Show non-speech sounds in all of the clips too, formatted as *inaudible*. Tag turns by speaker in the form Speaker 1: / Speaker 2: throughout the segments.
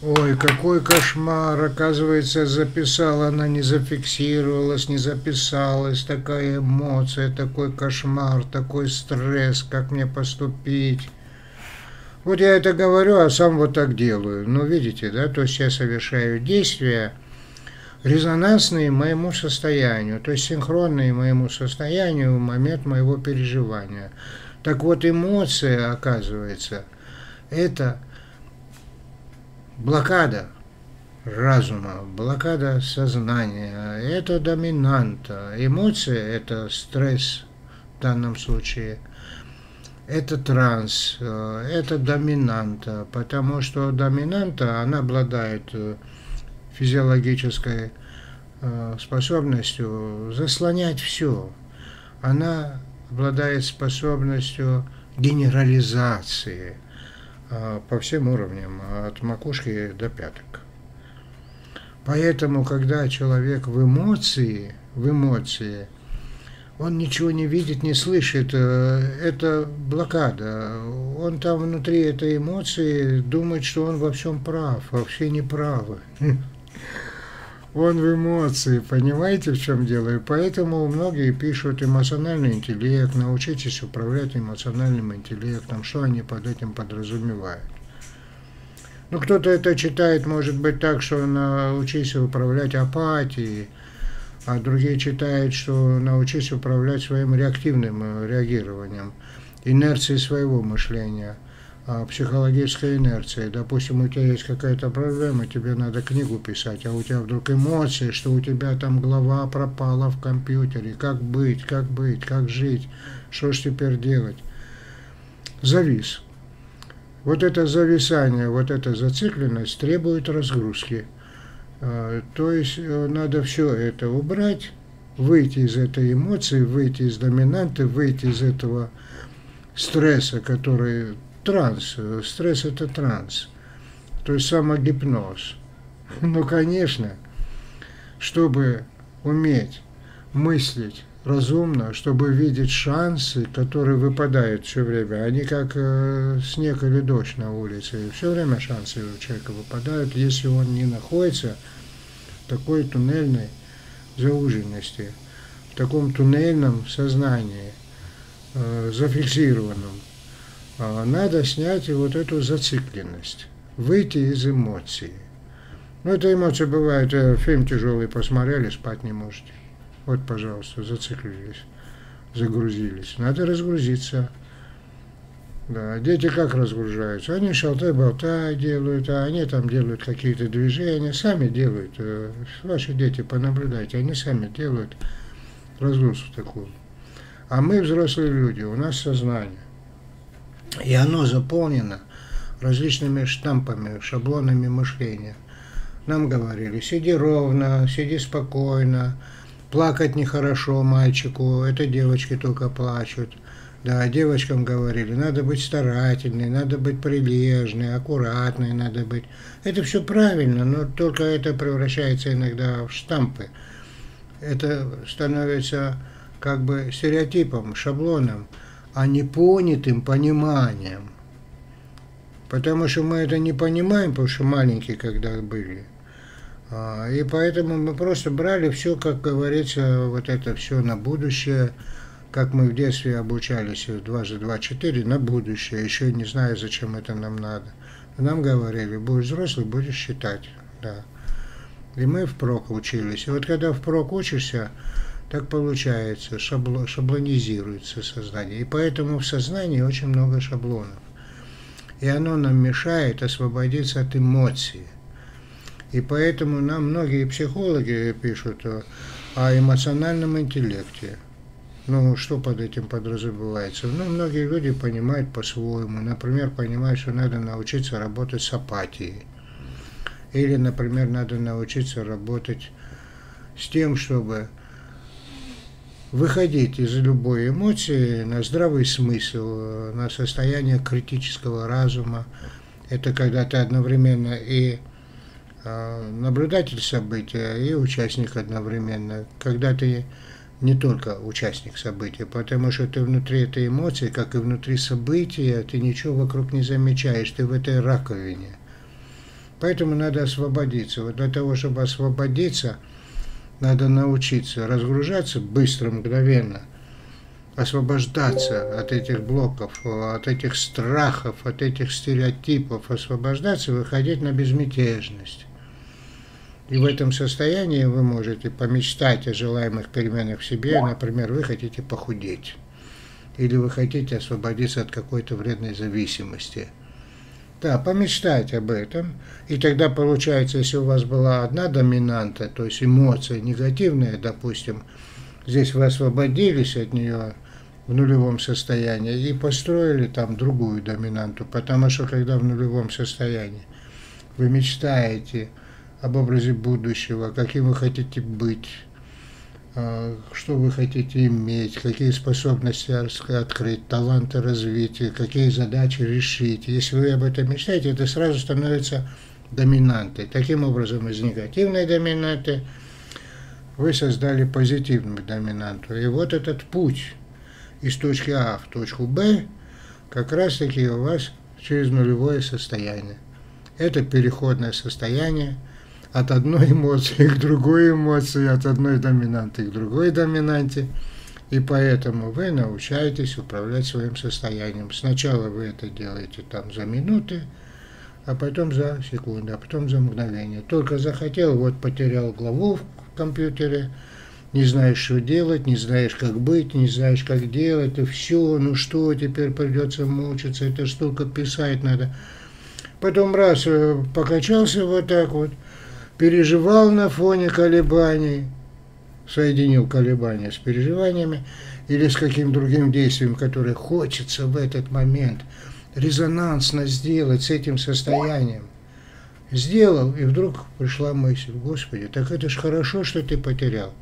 Speaker 1: Ой, какой кошмар, оказывается, записала она, не зафиксировалась, не записалась, такая эмоция, такой кошмар, такой стресс, как мне поступить. Вот я это говорю, а сам вот так делаю. Ну, видите, да, то есть я совершаю действия, резонансные моему состоянию, то есть синхронные моему состоянию в момент моего переживания. Так вот, эмоция, оказывается, это блокада разума, блокада сознания, это доминанта. Эмоция – это стресс в данном случае, это транс, это доминанта, потому что доминанта, она обладает э, физиологической э, способностью заслонять все. Она обладает способностью генерализации э, по всем уровням, от макушки до пяток. Поэтому, когда человек в эмоции, в эмоции, он ничего не видит, не слышит, э, это блокада. Он там внутри этой эмоции думает, что он во всем прав, вообще не правы. *laughs* Он в эмоции, понимаете, в чем дело? И поэтому многие пишут эмоциональный интеллект, научитесь управлять эмоциональным интеллектом, что они под этим подразумевают. Ну, кто-то это читает, может быть, так, что научись управлять апатией, а другие читают, что научись управлять своим реактивным э, реагированием, инерцией своего мышления – психологической инерции. Допустим, у тебя есть какая-то проблема, тебе надо книгу писать, а у тебя вдруг эмоции, что у тебя там голова пропала в компьютере. Как быть, как быть, как жить, что ж теперь делать? Завис. Вот это зависание, вот эта зацикленность требует разгрузки. А, то есть э, надо все это убрать, выйти из этой эмоции, выйти из доминанты, выйти из этого стресса, который транс. Стресс – это транс. То есть самогипноз. *laughs* Ну, конечно, чтобы уметь мыслить разумно, чтобы видеть шансы, которые выпадают все время. Они как э, снег или дождь на улице. Все время шансы у человека выпадают, если он не находится в такой туннельной зауженности, в таком туннельном сознании, э, зафиксированном. А, надо снять вот эту зацикленность, выйти из эмоций. Ну, это эмоции бывают, э, фильм тяжелый посмотрели, спать не можете. Вот, пожалуйста, зациклились, загрузились. Надо разгрузиться. Да, дети как разгружаются? Они шалтай-болтай делают, а они там делают какие-то движения, сами делают. Э, ваши дети, понаблюдайте, они сами делают разгрузку такую. А мы, взрослые люди, у нас сознание. И оно заполнено различными штампами, шаблонами мышления. Нам говорили, сиди ровно, сиди спокойно, плакать нехорошо мальчику, это девочки только плачут. Да, девочкам говорили, надо быть старательной, надо быть прилежной, аккуратной, надо быть. Это все правильно, но только это превращается иногда в штампы. Это становится как бы стереотипом, шаблоном а не понятым пониманием. Потому что мы это не понимаем, потому что маленькие когда были. А, и поэтому мы просто брали все, как говорится, вот это все на будущее, как мы в детстве обучались, дважды два четыре на будущее, еще не знаю, зачем это нам надо. Нам говорили, будешь взрослый, будешь считать, да. И мы впрок учились. И вот когда впрок учишься, так получается, шабло, шаблонизируется сознание. И поэтому в сознании очень много шаблонов. И оно нам мешает освободиться от эмоций. И поэтому нам многие психологи пишут о, о эмоциональном интеллекте. Ну, что под этим подразумевается? Ну, многие люди понимают по-своему. Например, понимают, что надо научиться работать с апатией. Или, например, надо научиться работать с тем, чтобы выходить из любой эмоции на здравый смысл, на состояние критического разума. Это когда ты одновременно и а, наблюдатель события, и участник одновременно. Когда ты не только участник события, потому что ты внутри этой эмоции, как и внутри события, ты ничего вокруг не замечаешь, ты в этой раковине. Поэтому надо освободиться. Вот для того, чтобы освободиться, надо научиться разгружаться быстро, мгновенно, освобождаться от этих блоков, от этих страхов, от этих стереотипов, освобождаться, выходить на безмятежность. И в этом состоянии вы можете помечтать о желаемых переменах в себе. Например, вы хотите похудеть. Или вы хотите освободиться от какой-то вредной зависимости. Да, помечтать об этом. И тогда получается, если у вас была одна доминанта, то есть эмоция негативная, допустим, здесь вы освободились от нее в нулевом состоянии и построили там другую доминанту. Потому что когда в нулевом состоянии вы мечтаете об образе будущего, каким вы хотите быть, что вы хотите иметь, какие способности открыть, таланты развить, какие задачи решить. Если вы об этом мечтаете, это сразу становится доминантой. Таким образом, из негативной доминанты вы создали позитивную доминанту. И вот этот путь из точки А в точку Б как раз таки у вас через нулевое состояние. Это переходное состояние – от одной эмоции к другой эмоции, от одной доминанты к другой доминанте. И поэтому вы научаетесь управлять своим состоянием. Сначала вы это делаете там за минуты, а потом за секунды, а потом за мгновение. Только захотел, вот потерял главу в компьютере, не знаешь, что делать, не знаешь, как быть, не знаешь, как делать, и все, ну что, теперь придется мучиться, это столько писать надо. Потом раз э, покачался вот так вот – переживал на фоне колебаний, соединил колебания с переживаниями или с каким другим действием, которое хочется в этот момент резонансно сделать с этим состоянием. Сделал, и вдруг пришла мысль, Господи, так это ж хорошо, что ты потерял,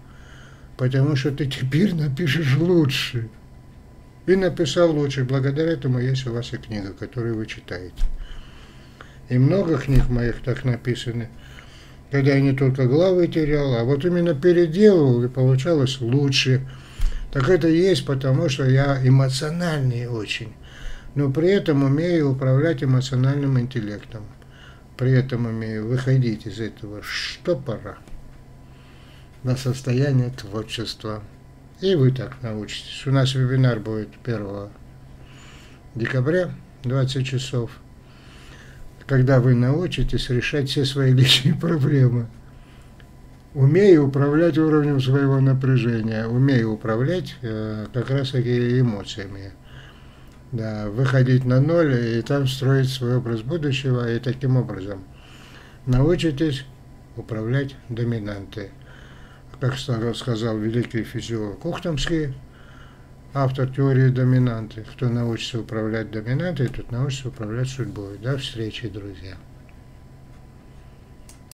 Speaker 1: потому что ты теперь напишешь лучше. И написал лучше. Благодаря этому есть у вас и книга, которую вы читаете. И много книг моих так написаны – когда я не только главы терял, а вот именно переделывал, и получалось лучше. Так это есть, потому что я эмоциональный очень, но при этом умею управлять эмоциональным интеллектом. При этом умею выходить из этого штопора на состояние творчества. И вы так научитесь. У нас вебинар будет 1 декабря, 20 часов когда вы научитесь решать все свои *laughs* личные проблемы. Умею управлять уровнем своего напряжения, умею управлять э, как раз таки эмоциями. Да, выходить на ноль и там строить свой образ будущего, и таким образом научитесь управлять доминантой. Как сказал великий физиолог Ухтомский, автор теории доминанты. Кто научится управлять доминантой, тот научится управлять судьбой. До встречи, друзья.